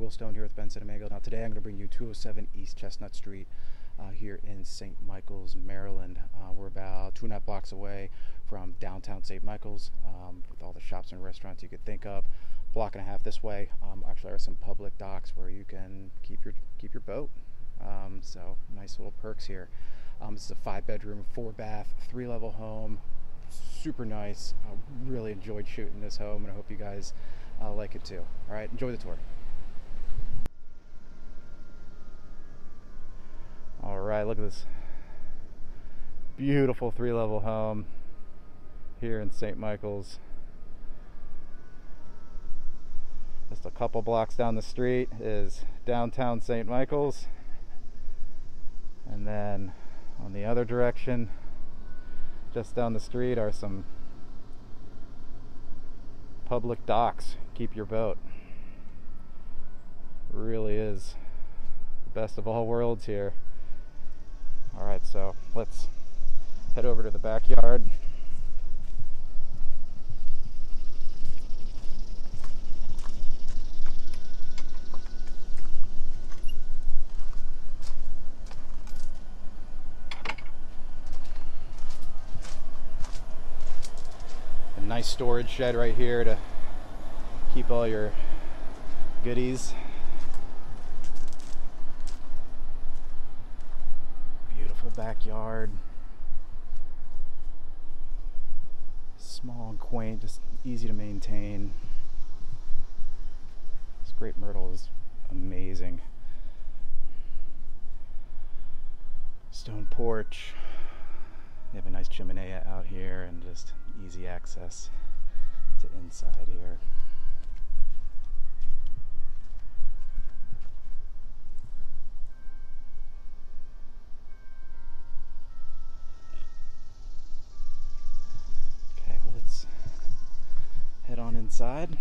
Will Stone here with Benson Mangold. Now today I'm going to bring you 207 East Chestnut Street uh, here in St. Michaels, Maryland. Uh, we're about two and a half blocks away from downtown St. Michaels um, with all the shops and restaurants you could think of. Block and a half this way. Um, actually, there are some public docks where you can keep your keep your boat. Um, so nice little perks here. Um, this is a five bedroom, four bath, three level home. Super nice. I really enjoyed shooting this home, and I hope you guys uh, like it too. All right, enjoy the tour. Right, look at this beautiful three level home here in St. Michaels. Just a couple blocks down the street is downtown St. Michaels. And then on the other direction, just down the street, are some public docks. Keep your boat. Really is the best of all worlds here. All right, so let's head over to the backyard. A nice storage shed right here to keep all your goodies. Beautiful backyard. Small and quaint, just easy to maintain. This crape myrtle is amazing. Stone porch. They have a nice chimney out here and just easy access to inside here. Head on inside.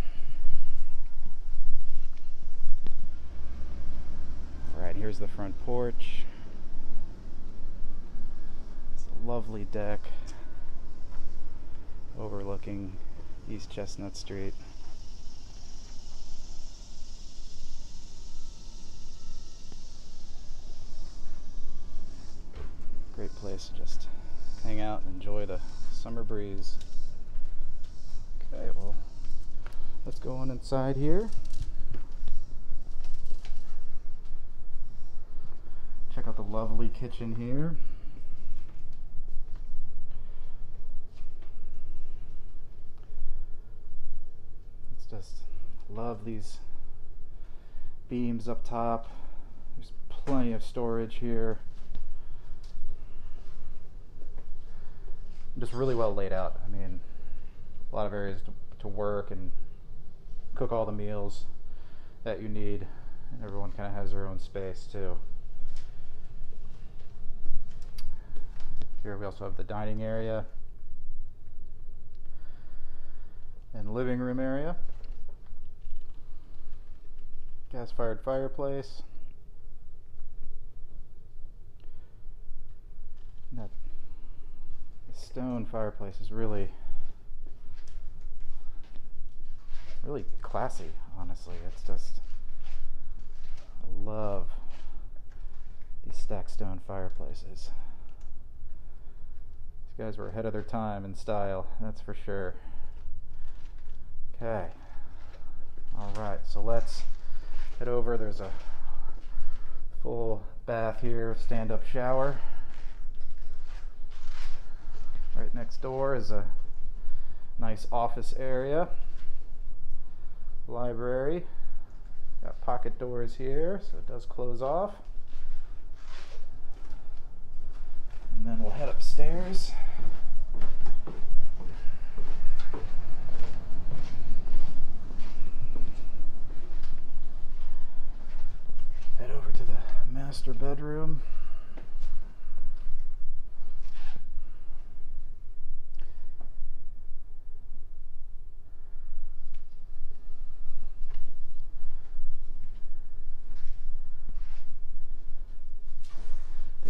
All right, here's the front porch. It's a lovely deck overlooking East Chestnut Street. Great place to just hang out and enjoy the summer breeze. Okay, well, let's go on inside here. Check out the lovely kitchen here. It's just love these beams up top. There's plenty of storage here. Just really well laid out. I mean, a lot of areas to, to work and cook all the meals that you need. And everyone kind of has their own space too. Here we also have the dining area and living room area. Gas fired fireplace. And that stone fireplace is really really classy, honestly. It's just I love these stacked stone fireplaces. These guys were ahead of their time in style, that's for sure. Okay. All right, so let's head over. There's a full bath here, stand up shower. Right next door is a nice office area, library. Got pocket doors here, so it does close off. And then we'll head upstairs.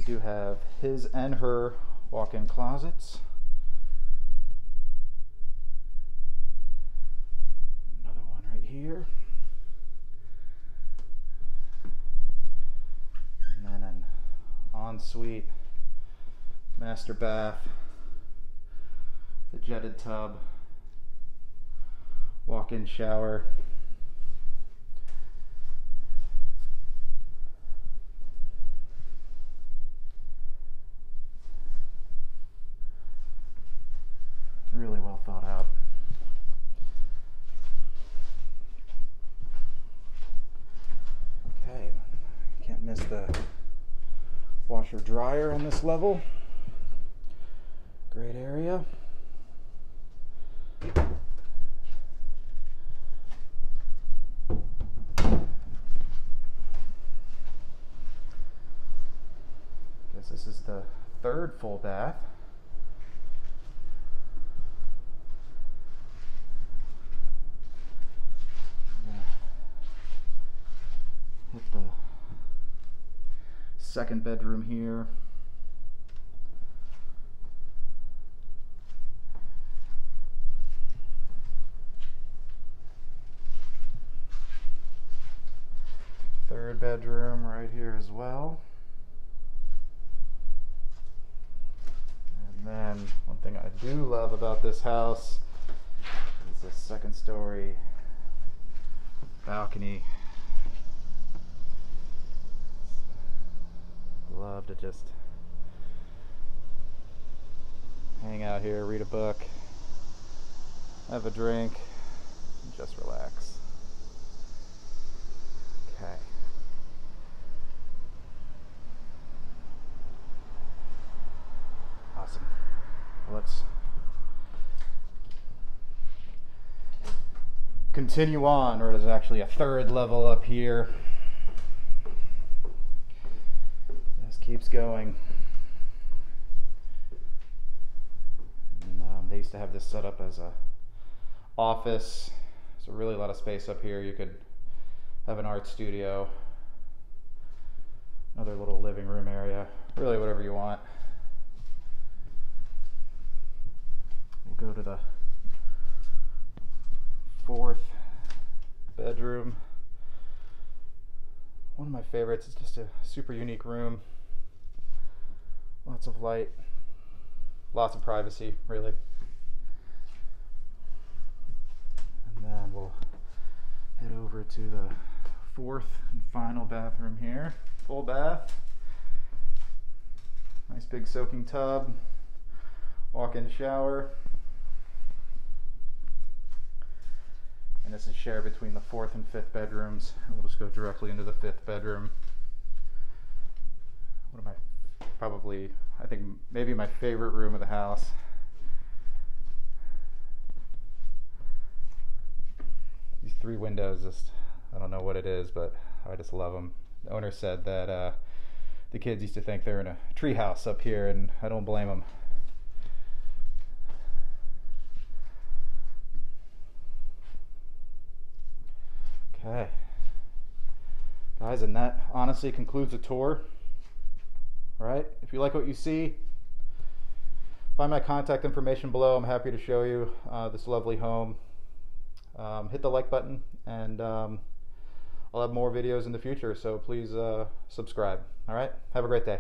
do have his and her walk-in closets. Another one right here. And then an ensuite master bath, the jetted tub, walk-in shower. The washer dryer on this level. Great area. Guess this is the third full bath. Hit the second bedroom here. Third bedroom right here as well. And then one thing I do love about this house is the second story balcony. Love to just hang out here, read a book, have a drink, and just relax. Okay. Awesome. Let's continue on, or there's actually a third level up here. This keeps going. And, um, they used to have this set up as a office. So really a lot of space up here. You could have an art studio, another little living room area, really whatever you want. We'll go to the fourth bedroom. One of my favorites is just a super unique room. Lots of light, lots of privacy, really. And then we'll head over to the fourth and final bathroom here. Full bath. Nice big soaking tub. Walk in shower. And this is shared between the fourth and fifth bedrooms. We'll just go directly into the fifth bedroom. One of my, probably, I think maybe my favorite room of the house. These three windows just, I don't know what it is, but I just love them. The owner said that uh, the kids used to think they're in a treehouse up here, and I don't blame them. Okay. Guys, and that honestly concludes the tour. All right? If you like what you see, find my contact information below. I'm happy to show you uh, this lovely home. Um, hit the like button, and um, I'll have more videos in the future, so please uh, subscribe. All right? Have a great day.